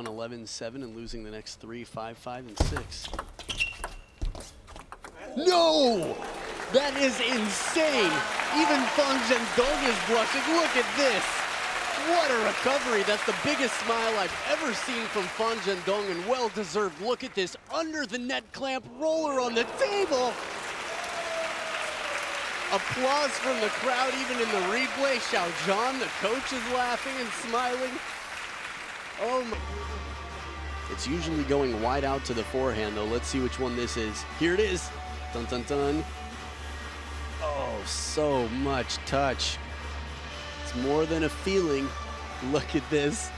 on 11-7 and losing the next three, 5-5, and 6. No! That is insane! Even Fan Zhendong is blushing. Look at this! What a recovery. That's the biggest smile I've ever seen from Fan Zhendong and well-deserved. Look at this under the net clamp roller on the table. Applause from the crowd even in the replay. Xiao Zhan, the coach, is laughing and smiling. Oh my. It's usually going wide out to the forehand though. Let's see which one this is. Here it is. Dun dun dun. Oh, so much touch. It's more than a feeling. Look at this.